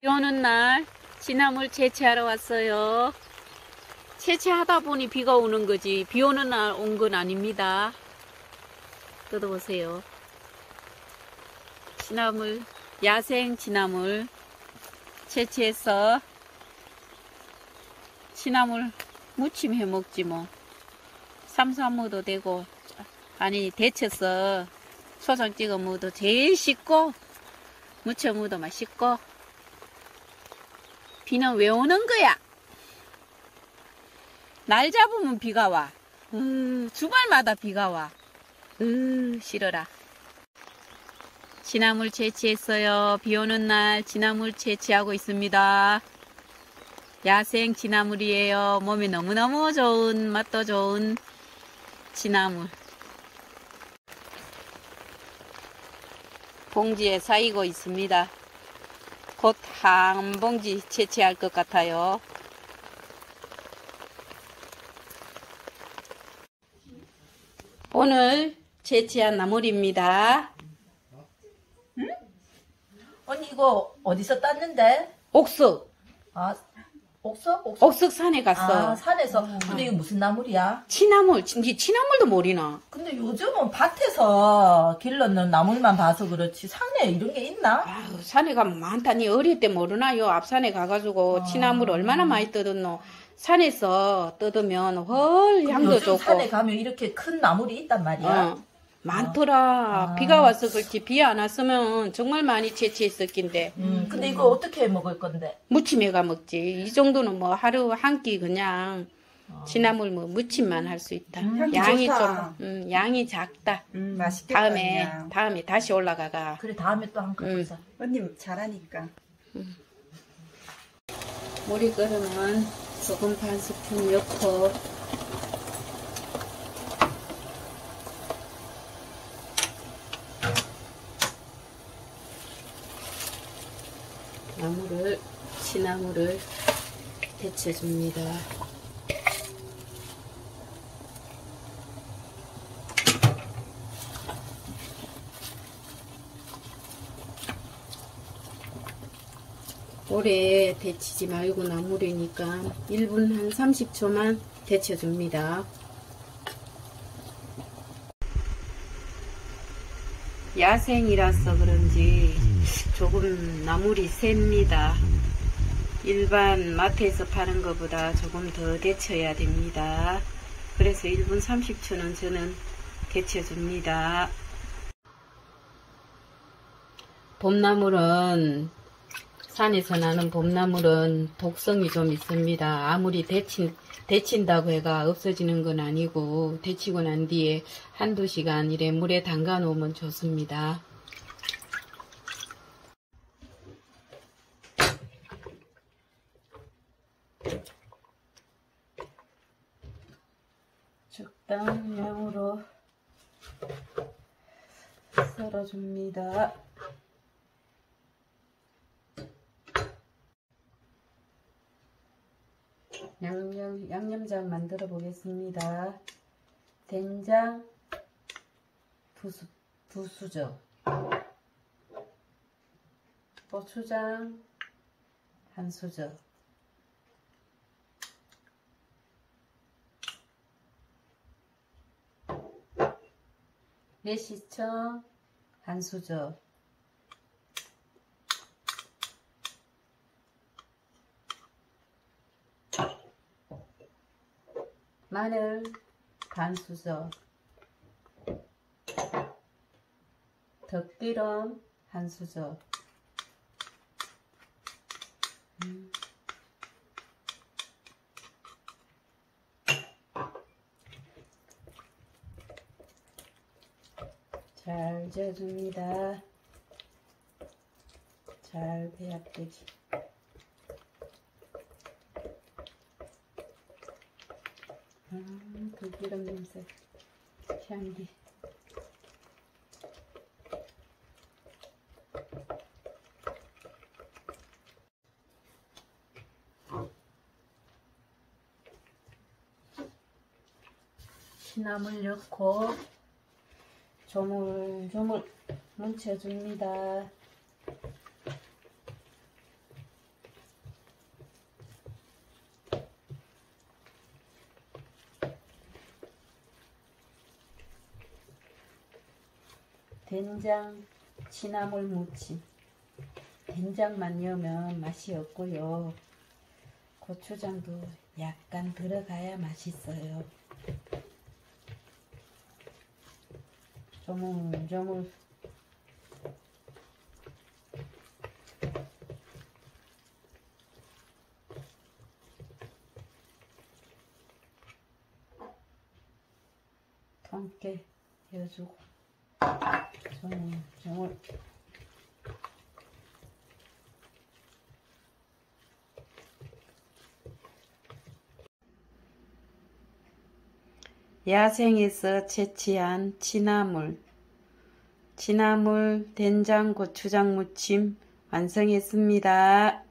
비 오는 날 진나물 채취하러 왔어요. 채취하다 보니 비가 오는 거지 비 오는 날 온 건 아닙니다. 뜯어보세요. 진나물, 야생 진나물 채취해서 진나물 무침 해 먹지 뭐. 삼삼무도 되고 아니 데쳐서 초장 찍어 먹어도 제일 쉽고 무쳐 먹어도 맛있고 비는 왜 오는 거야? 날 잡으면 비가 와. 으, 주말마다 비가 와. 으, 싫어라. 진나물 채취했어요. 비 오는 날 진나물 채취하고 있습니다. 야생 진나물이에요. 몸에 너무너무 좋은, 맛도 좋은 진나물. 봉지에 쌓이고 있습니다. 곧 한 봉지 채취할 것 같아요. 오늘 채취한 나물입니다. 언니 이거 어디서 땄는데? 옥석, 아 옥석? 옥석? 옥석 산에 갔어. 아 산에서 근데 이거 무슨 나물이야? 치나물, 니 치나물도 모르나? 근데 요즘은 밭에서 길러놓은 나물만 봐서 그렇지 산에 이런 게 있나? 아유, 산에 가면 많다. 니 어릴 때 모르나요? 앞산에 가가지고 치나물 얼마나 많이 뜯었노? 산에서 뜯으면 헐 향도 요즘 좋고. 산에 가면 이렇게 큰 나물이 있단 말이야 어, 많더라. 아. 비가 와서 그렇지. 비 안 왔으면 정말 많이 채취했을 낀데. 음, 근데 이거 어떻게 해 먹을 건데? 무침해가 먹지. 이 정도는 뭐 하루 한 끼 그냥 진나물 뭐 무침만 할 수 있다. 향기 양이 좋다. 좀, 음, 양이 작다. 음, 맛있겠다. 다음에, 그냥. 다음에 다시 올라가가. 그래 다음에 또한번 음. 언니 잘하니까. 물이 끓으면 소금 반 스푼 넣고 나물을 시나물을 데쳐줍니다. 오래 데치지 말고 나물이니까 1분 한 30초만 데쳐줍니다. 야생이라서 그런지 조금 나물이 셉니다. 일반 마트에서 파는 것보다 조금 더 데쳐야 됩니다. 그래서 1분 30초는 저는 데쳐줍니다. 봄나물은 산에서 나는 봄나물은 독성이 좀 있습니다. 아무리 데친, 데친다고 해가 없어지는 건 아니고, 데치고 난 뒤에 한두 시간 이래 물에 담가 놓으면 좋습니다. 적당량으로 썰어줍니다. 양념, 양념장 만들어 보겠습니다. 된장 두, 수, 두 수저. 고추장 한 수저. 매시청 한 수저 마늘 반 수저 덕기름 한 수저 음. 잘 재줍니다. 잘 배합되지. 음, 들기름 냄새, 향기. 시나물 넣고 조물조물 뭉쳐줍니다. 된장, 진나물 무침. 된장만 넣으면 맛이 없고요. 고추장도 약간 들어가야 맛있어요. 조물조물 통깨 해주고 조물조물 야생에서 채취한 진나물, 진나물 된장 고추장 무침 완성했습니다.